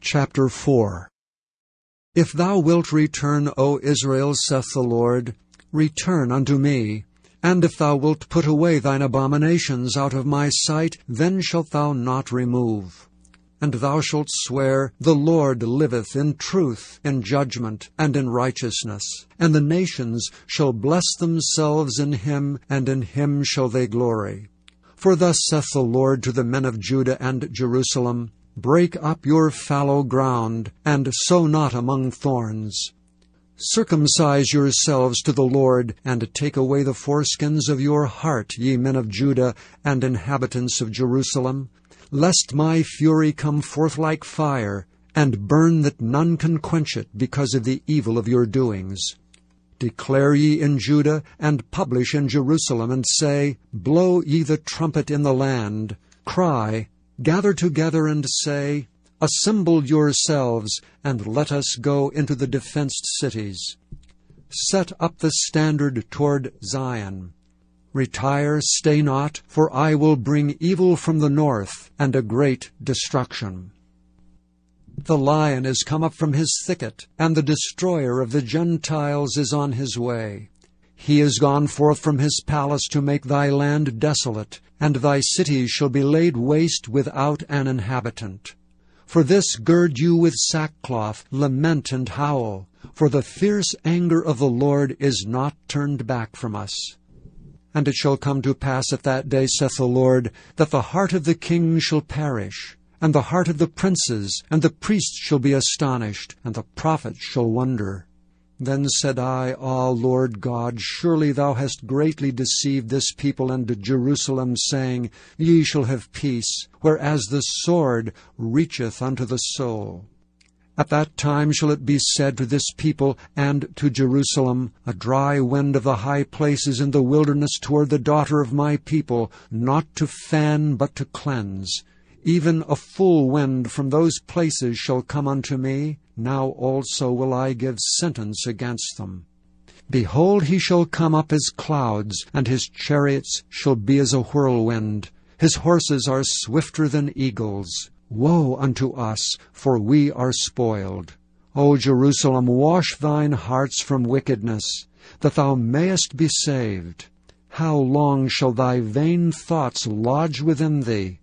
Chapter 4 If thou wilt return, O Israel, saith the Lord, return unto me. And if thou wilt put away thine abominations out of my sight, then shalt thou not remove. And thou shalt swear, The Lord liveth in truth, in judgment, and in righteousness. And the nations shall bless themselves in him, and in him shall they glory. For thus saith the Lord to the men of Judah and Jerusalem, Break up your fallow ground, and sow not among thorns. Circumcise yourselves to the Lord, and take away the foreskins of your heart, ye men of Judah and inhabitants of Jerusalem, lest my fury come forth like fire, and burn that none can quench it, because of the evil of your doings. Declare ye in Judah, and publish in Jerusalem, and say, Blow ye the trumpet in the land. Cry, Gather together and say, Assemble yourselves, and let us go into the defenced cities. Set up the standard toward Zion. Retire, stay not, for I will bring evil from the north, and a great destruction. The lion is come up from his thicket, and the destroyer of the Gentiles is on his way. He is gone forth from his palace to make thy land desolate, and thy cities shall be laid waste without an inhabitant. For this gird you with sackcloth, lament and howl, for the fierce anger of the Lord is not turned back from us. And it shall come to pass at that day, saith the Lord, that the heart of the king shall perish, and the heart of the princes, and the priests shall be astonished, and the prophets shall wonder. Then said I, Ah, Lord God, surely thou hast greatly deceived this people and Jerusalem, saying, Ye shall have peace, whereas the sword reacheth unto the soul. At that time shall it be said to this people and to Jerusalem, A dry wind of the high places in the wilderness toward the daughter of my people, not to fan but to cleanse. Even a full wind from those places shall come unto me, now also will I give sentence against them. Behold, he shall come up as clouds, and his chariots shall be as a whirlwind. His horses are swifter than eagles. Woe unto us, for we are spoiled. O Jerusalem, wash thine hearts from wickedness, that thou mayest be saved. How long shall thy vain thoughts lodge within thee?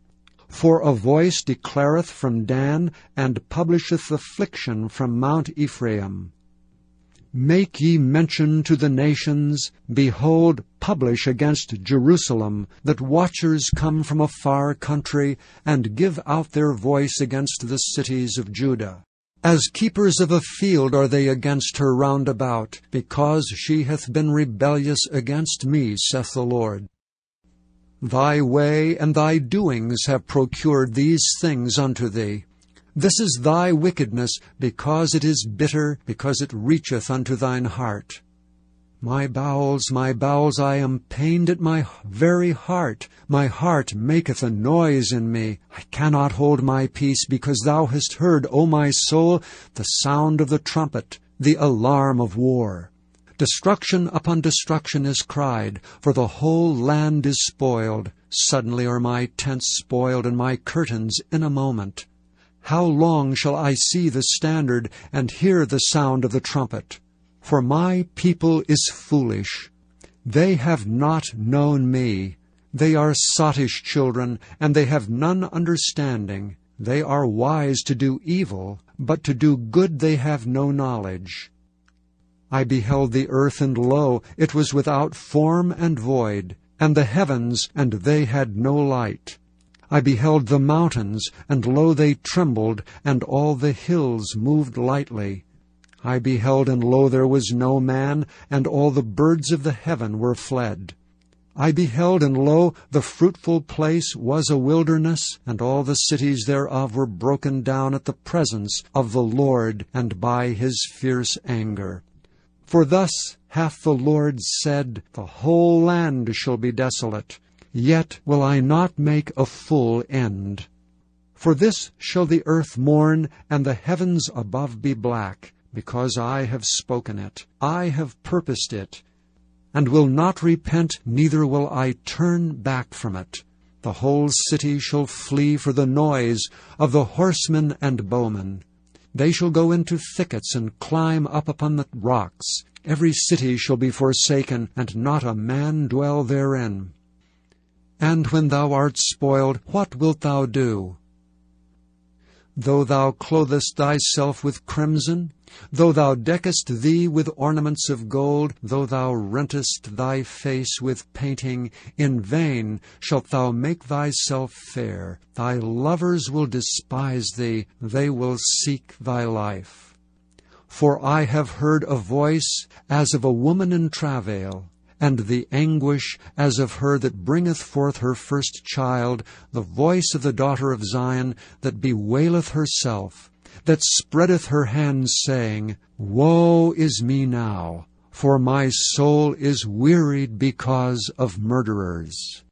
For a voice declareth from Dan, and publisheth affliction from Mount Ephraim. Make ye mention to the nations, behold, publish against Jerusalem, that watchers come from a far country, and give out their voice against the cities of Judah. As keepers of a field are they against her round about, because she hath been rebellious against me, saith the Lord. Thy way and thy doings have procured these things unto thee. This is thy wickedness, because it is bitter, because it reacheth unto thine heart. My bowels, my bowels, I am pained at my very heart. My heart maketh a noise in me. I cannot hold my peace, because thou hast heard, O my soul, the sound of the trumpet, the alarm of war. Destruction upon destruction is cried, for the whole land is spoiled. Suddenly are my tents spoiled, and my curtains in a moment. How long shall I see the standard, and hear the sound of the trumpet? For my people is foolish. They have not known me. They are sottish children, and they have none understanding. They are wise to do evil, but to do good they have no knowledge. I beheld the earth, and lo, it was without form and void, and the heavens, and they had no light. I beheld the mountains, and lo, they trembled, and all the hills moved lightly. I beheld, and lo, there was no man, and all the birds of the heaven were fled. I beheld, and lo, the fruitful place was a wilderness, and all the cities thereof were broken down at the presence of the Lord, and by his fierce anger. For thus hath the Lord said, The whole land shall be desolate, yet will I not make a full end. For this shall the earth mourn, and the heavens above be black, because I have spoken it, I have purposed it, and will not repent, neither will I turn back from it. The whole city shall flee for the noise of the horsemen and bowmen. They shall go into thickets and climb up upon the rocks. Every city shall be forsaken, and not a man dwell therein. And when thou art spoiled, what wilt thou do? Though thou clothest thyself with crimson, though thou deckest thee with ornaments of gold, though thou rentest thy face with painting, in vain shalt thou make thyself fair. Thy lovers will despise thee, they will seek thy life. For I have heard a voice as of a woman in travail, and the anguish as of her that bringeth forth her first child, the voice of the daughter of Zion that bewaileth herself, that spreadeth her hands, saying, Woe is me now, for my soul is wearied because of murderers.